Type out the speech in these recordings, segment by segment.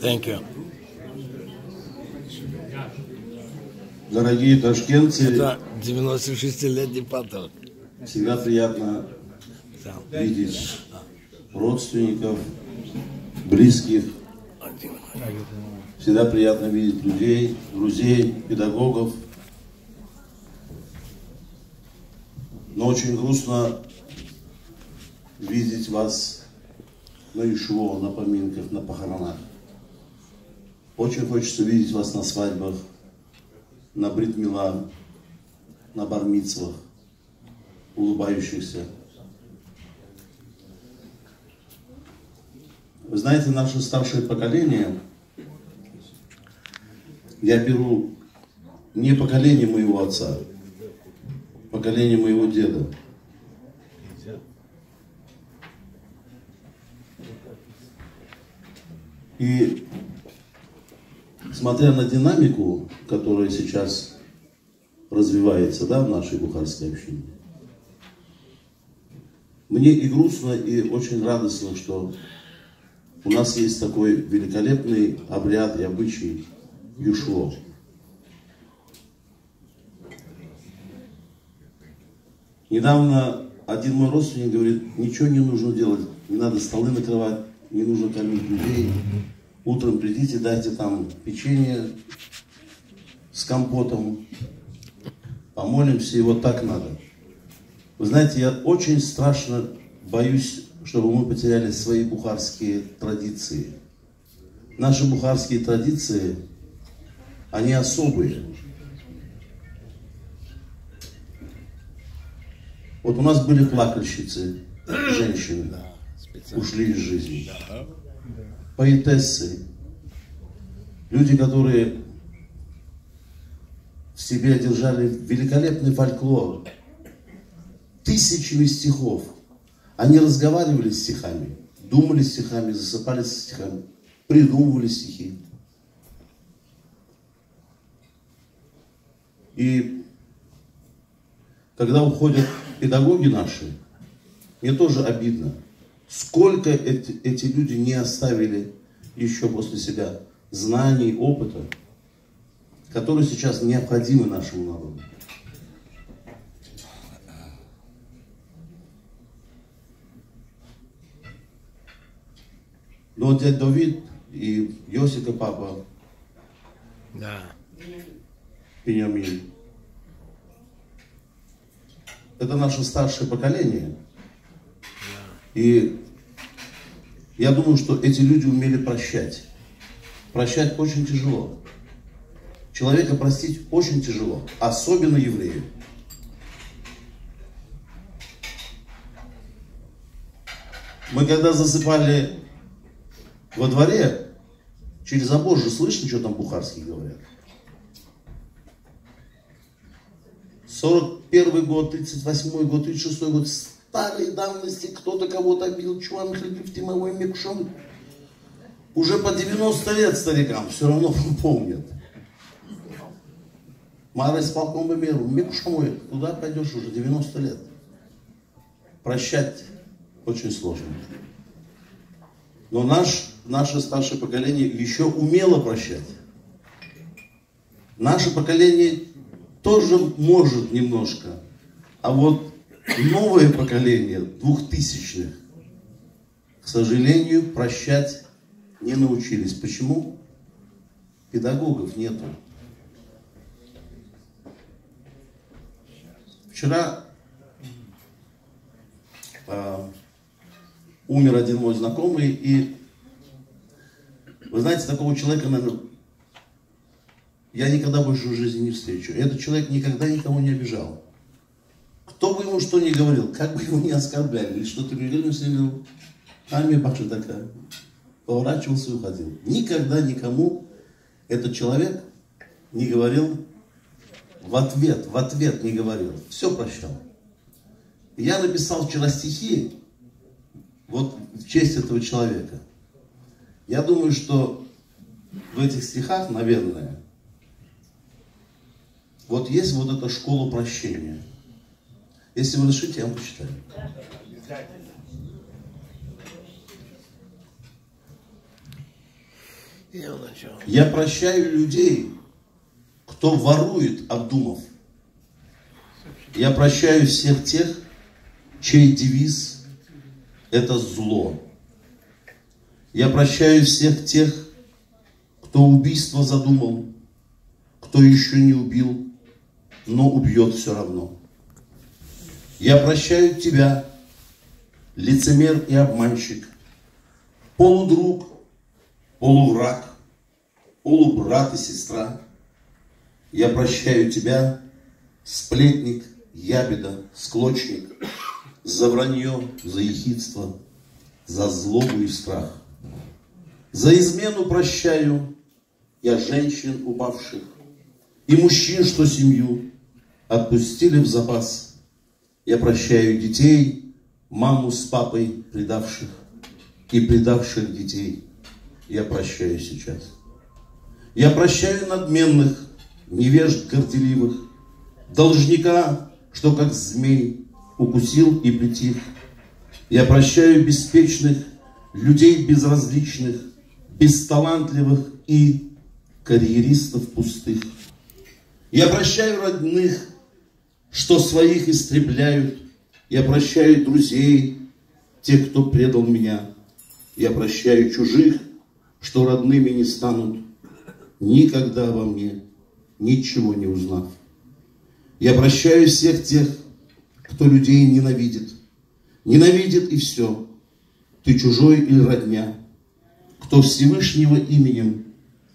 Thank you. Дорогие ташкентцы, Это 96-летний паттерн. всегда приятно видеть родственников, близких. Всегда приятно видеть людей, друзей, педагогов. Но очень грустно видеть вас на Ишуо, на поминках, на похоронах. Очень хочется видеть вас на свадьбах, на бритмила, на бармицвах, улыбающихся. Вы знаете, наше старшее поколение, я беру не поколение моего отца, поколение моего деда. И смотря на динамику, которая сейчас развивается да, в нашей бухарской общине, мне и грустно, и очень радостно, что у нас есть такой великолепный обряд и обычай Юшло. Недавно один мой родственник говорит, ничего не нужно делать, не надо столы накрывать, не нужно кормить людей. Утром придите, дайте там печенье с компотом, помолимся, и вот так надо. Вы знаете, я очень страшно боюсь, чтобы мы потеряли свои бухарские традиции. Наши бухарские традиции, они особые. Вот у нас были плакальщицы, женщины, ушли из жизни. Поэтессы, люди, которые в себе одержали великолепный фольклор, тысячами стихов. Они разговаривали стихами, думали стихами, засыпали стихами, придумывали стихи. И когда уходят педагоги наши, мне тоже обидно, сколько эти, эти люди не оставили еще после себя знаний, опыта, которые сейчас необходимы нашему народу. Но дядя Давид и Йосика папа, Да. Бениамин, это наше старшее поколение. И я думаю, что эти люди умели прощать. Прощать очень тяжело. Человека простить очень тяжело, особенно еврею. Мы когда засыпали во дворе, через забор же слышно, что там бухарские говорят. 41 год, 38 год, 36 год, старой давности, кто-то кого-то бил, чуван хлебтимовой мекшон. Уже по 90 лет старикам все равно помнят. Мара исполком миру, мекшон мой, куда пойдешь уже 90 лет? Прощать очень сложно. Но наш, наше старшее поколение еще умело прощать. Наше поколение тоже может немножко. А вот новое поколение двухтысячных, к сожалению, прощать не научились. Почему? Педагогов нету. Вчера э, умер один мой знакомый, и вы знаете, такого человека, наверное, я никогда больше в жизни не встречу. Этот человек никогда никого не обижал. Кто бы ему что ни говорил, как бы его ни оскорбляли, или что-то говорили, он с ним говорил, армия бахша такая. Поворачивался и уходил. Никогда никому этот человек не говорил в ответ, в ответ не говорил. Все прощал. Я написал вчера стихи, вот в честь этого человека. Я думаю, что в этих стихах, наверное, вот есть вот эта школа прощения. Если вы решите, я вам почитаю. Я прощаю людей, кто ворует, обдумав. Я прощаю всех тех, чей девиз – это зло. Я прощаю всех тех, кто убийство задумал, кто еще не убил, но убьет все равно. Я прощаю тебя, лицемер и обманщик, полудруг, полувраг, полубрат и сестра. Я прощаю тебя, сплетник, ябеда, склочник, за вранье, за ехидство, за злобу и страх. За измену прощаю я женщин упавших и мужчин, что семью отпустили в запас. Я прощаю детей, маму с папой предавших и предавших детей. Я прощаю сейчас. Я прощаю надменных, невежд горделивых, должника, что как змей укусил и притих. Я прощаю беспечных, людей безразличных, бесталантливых и карьеристов пустых. Я прощаю родных, что своих истребляют. Я прощаю друзей, тех, кто предал меня. Я прощаю чужих, что родными не станут, никогда во мне, ничего не узнав. Я прощаю всех тех, кто людей ненавидит. Ненавидит и все. Ты чужой или родня, кто Всевышнего именем,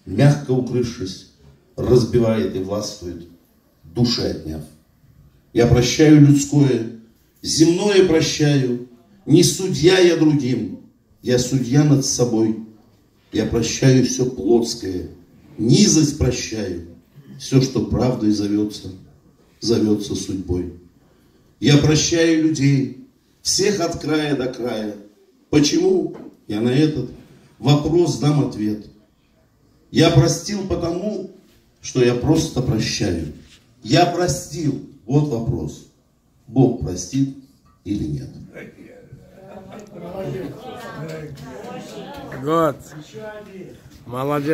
мягко укрывшись, разбивает и властвует, души отняв. Я прощаю людское, земное прощаю, не судья я другим, я судья над собой. Я прощаю все плотское, низость прощаю, все, что правдой зовется, зовется судьбой. Я прощаю людей, всех от края до края. Почему? Я на этот вопрос дам ответ. Я простил потому, что я просто прощаю. Я простил. Вот вопрос. Бог простит или нет? Год. Молодец.